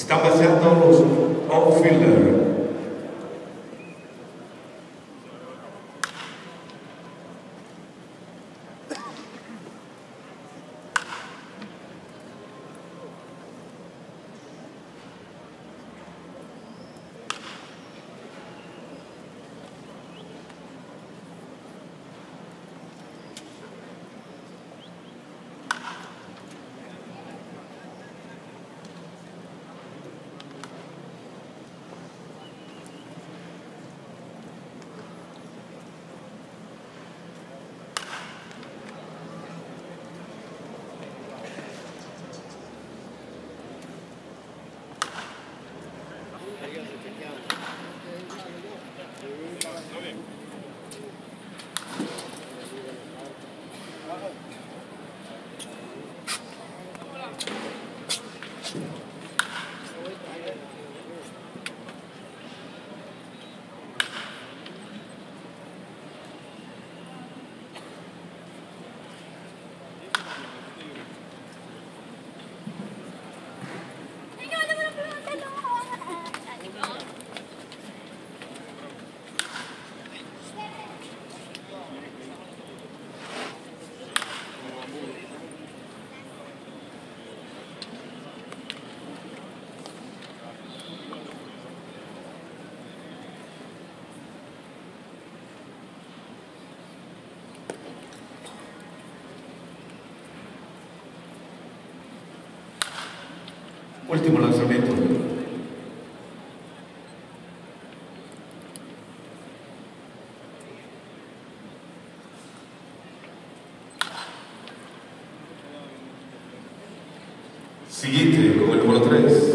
está baseada no All Filler, Último lanzamiento. Siguiente con el número 3.